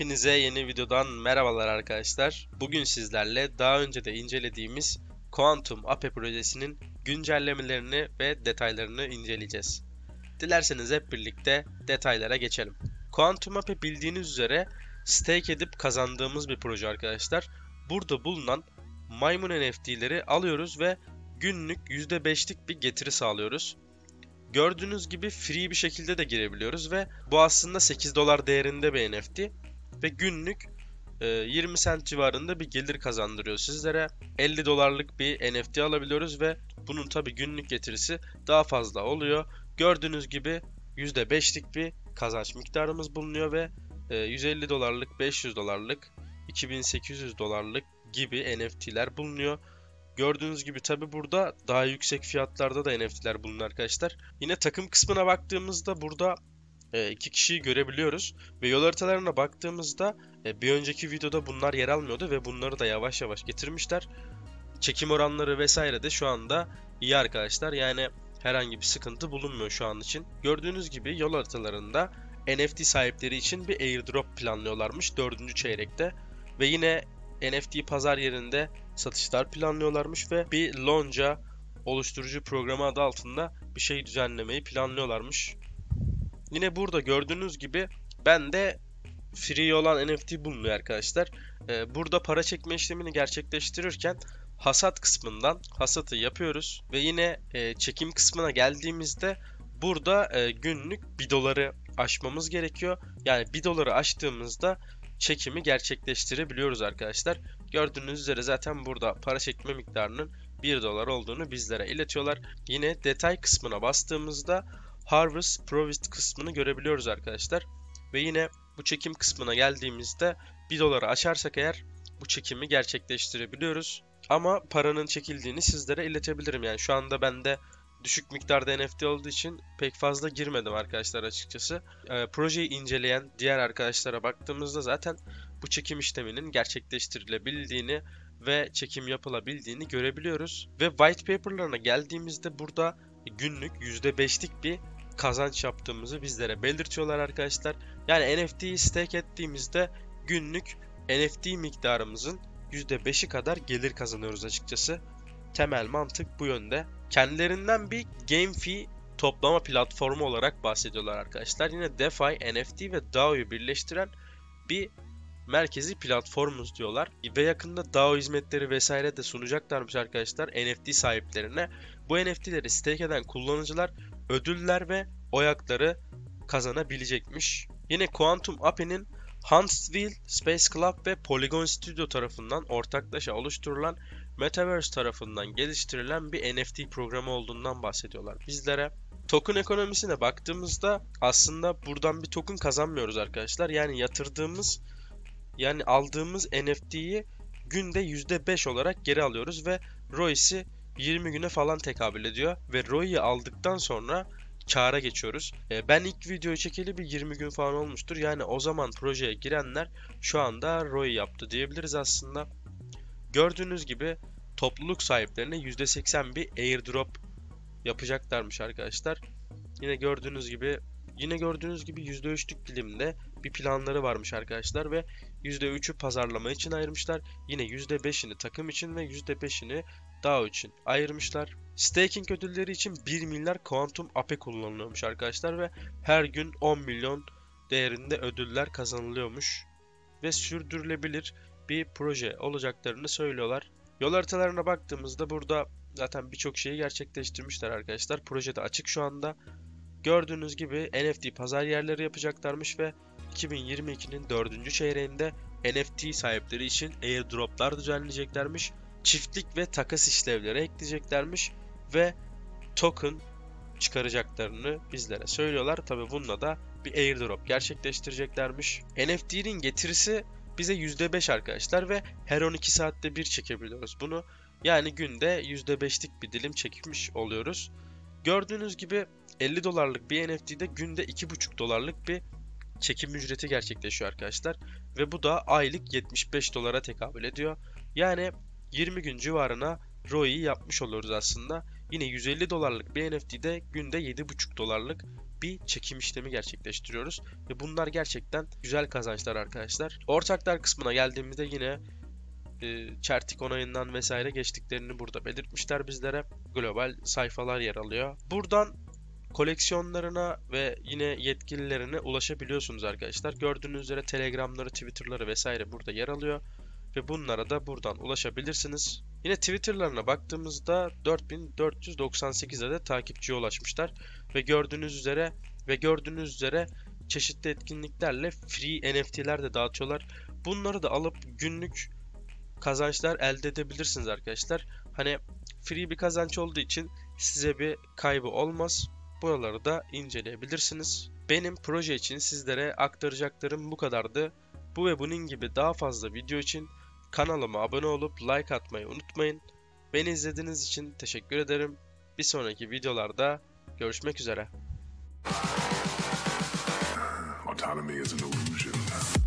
Hepinize yeni videodan merhabalar arkadaşlar. Bugün sizlerle daha önce de incelediğimiz Quantum Ape projesinin güncellemelerini ve detaylarını inceleyeceğiz. Dilerseniz hep birlikte detaylara geçelim. Quantum Ape bildiğiniz üzere stake edip kazandığımız bir proje arkadaşlar. Burada bulunan maymun NFT'leri alıyoruz ve günlük %5'lik bir getiri sağlıyoruz. Gördüğünüz gibi free bir şekilde de girebiliyoruz ve bu aslında 8 dolar değerinde bir NFT ve günlük 20 sent civarında bir gelir kazandırıyor sizlere. 50 dolarlık bir NFT alabiliyoruz ve bunun tabi günlük getirisi daha fazla oluyor. Gördüğünüz gibi %5'lik bir kazanç miktarımız bulunuyor ve 150 dolarlık, 500 dolarlık, 2800 dolarlık gibi NFT'ler bulunuyor. Gördüğünüz gibi tabi burada daha yüksek fiyatlarda da NFT'ler bulunuyor arkadaşlar. Yine takım kısmına baktığımızda burada e, iki kişiyi görebiliyoruz. Ve yol haritalarına baktığımızda e, bir önceki videoda bunlar yer almıyordu ve bunları da yavaş yavaş getirmişler. Çekim oranları vesaire de şu anda iyi arkadaşlar. Yani herhangi bir sıkıntı bulunmuyor şu an için. Gördüğünüz gibi yol haritalarında NFT sahipleri için bir airdrop planlıyorlarmış 4. çeyrekte. Ve yine NFT pazar yerinde satışlar planlıyorlarmış ve bir lonca oluşturucu programı adı altında bir şey düzenlemeyi planlıyorlarmış. Yine burada gördüğünüz gibi ben de free olan NFT bulunuyor arkadaşlar. Ee, burada para çekme işlemini gerçekleştirirken hasat kısmından hasatı yapıyoruz ve yine e, çekim kısmına geldiğimizde burada e, günlük 1 doları aşmamız gerekiyor. Yani 1 doları aştığımızda çekimi gerçekleştirebiliyoruz arkadaşlar. Gördüğünüz üzere zaten burada para çekme miktarının 1 dolar olduğunu bizlere iletiyorlar. Yine detay kısmına bastığımızda Harvest Provist kısmını görebiliyoruz arkadaşlar. Ve yine bu çekim kısmına geldiğimizde 1 doları açarsak eğer bu çekimi gerçekleştirebiliyoruz. Ama paranın çekildiğini sizlere iletebilirim. Yani şu anda bende düşük miktarda NFT olduğu için pek fazla girmedim arkadaşlar açıkçası. E, projeyi inceleyen diğer arkadaşlara baktığımızda zaten bu çekim işleminin gerçekleştirilebildiğini ve çekim yapılabildiğini görebiliyoruz. Ve white paper'larına geldiğimizde burada günlük %5'lik bir kazanç yaptığımızı bizlere belirtiyorlar arkadaşlar. Yani NFT'yi stake ettiğimizde günlük NFT miktarımızın %5'i kadar gelir kazanıyoruz açıkçası. Temel mantık bu yönde. Kendilerinden bir game fee toplama platformu olarak bahsediyorlar arkadaşlar. Yine DeFi, NFT ve DAO'yu birleştiren bir merkezi platformuz diyorlar. Ve yakında DAO hizmetleri vesaire de sunacaklarmış arkadaşlar NFT sahiplerine. Bu NFT'leri stake eden kullanıcılar ödüller ve oy hakları kazanabilecekmiş. Yine Quantum Ape'nin Huntsville Space Club ve Polygon Studio tarafından ortaklaşa oluşturulan Metaverse tarafından geliştirilen bir NFT programı olduğundan bahsediyorlar bizlere. Token ekonomisine baktığımızda aslında buradan bir token kazanmıyoruz arkadaşlar. Yani yatırdığımız yani aldığımız NFT'yi günde %5 olarak geri alıyoruz ve ROI'si 20 güne falan tekabül ediyor ve ROI'yi aldıktan sonra kâra geçiyoruz. E, ben ilk videoyu çekeli bir 20 gün falan olmuştur. Yani o zaman projeye girenler şu anda ROI yaptı diyebiliriz aslında. Gördüğünüz gibi topluluk sahiplerine %80 bir airdrop yapacaklarmış arkadaşlar. Yine gördüğünüz gibi yine gördüğünüz gibi %3'lük dilimde bir planları varmış arkadaşlar ve %3'ü pazarlama için ayırmışlar. Yine %5'ini takım için ve %5'ini DAO için ayırmışlar. Staking ödülleri için 1 milyar Quantum APE kullanılıyormuş arkadaşlar ve her gün 10 milyon değerinde ödüller kazanılıyormuş ve sürdürülebilir bir proje olacaklarını söylüyorlar. Yol haritalarına baktığımızda burada zaten birçok şeyi gerçekleştirmişler arkadaşlar. Projede açık şu anda. Gördüğünüz gibi NFT pazar yerleri yapacaklarmış ve 2022'nin 4. çeyreğinde NFT sahipleri için airdroplar düzenleyeceklermiş. Çiftlik ve takas işlevleri ekleyeceklermiş ve token çıkaracaklarını bizlere söylüyorlar. Tabi bununla da bir airdrop gerçekleştireceklermiş. NFT'nin getirisi bize %5 arkadaşlar ve her 12 saatte bir çekebiliyoruz bunu. Yani günde %5'lik bir dilim çekmiş oluyoruz. Gördüğünüz gibi 50 dolarlık bir NFT'de günde 2,5 dolarlık bir çekim ücreti gerçekleşiyor arkadaşlar. Ve bu da aylık 75 dolara tekabül ediyor. Yani 20 gün civarına ROI yapmış oluyoruz aslında. Yine 150 dolarlık bir NFT'de günde 7,5 dolarlık bir çekim işlemi gerçekleştiriyoruz. Ve bunlar gerçekten güzel kazançlar arkadaşlar. Ortaklar kısmına geldiğimizde yine e, Çertik onayından vesaire geçtiklerini burada belirtmişler bizlere. Global sayfalar yer alıyor. Buradan koleksiyonlarına ve yine yetkililerine ulaşabiliyorsunuz arkadaşlar. Gördüğünüz üzere Telegram'ları, Twitter'ları vesaire burada yer alıyor. Ve bunlara da buradan ulaşabilirsiniz. Yine Twitter'larına baktığımızda 4498 adet takipçiye ulaşmışlar. Ve gördüğünüz üzere ve gördüğünüz üzere çeşitli etkinliklerle free NFT'ler de dağıtıyorlar. Bunları da alıp günlük kazançlar elde edebilirsiniz arkadaşlar. Hani free bir kazanç olduğu için size bir kaybı olmaz. Buraları da inceleyebilirsiniz. Benim proje için sizlere aktaracaklarım bu kadardı. Bu ve bunun gibi daha fazla video için kanalıma abone olup like atmayı unutmayın. Beni izlediğiniz için teşekkür ederim. Bir sonraki videolarda görüşmek üzere. Autonomy is an illusion.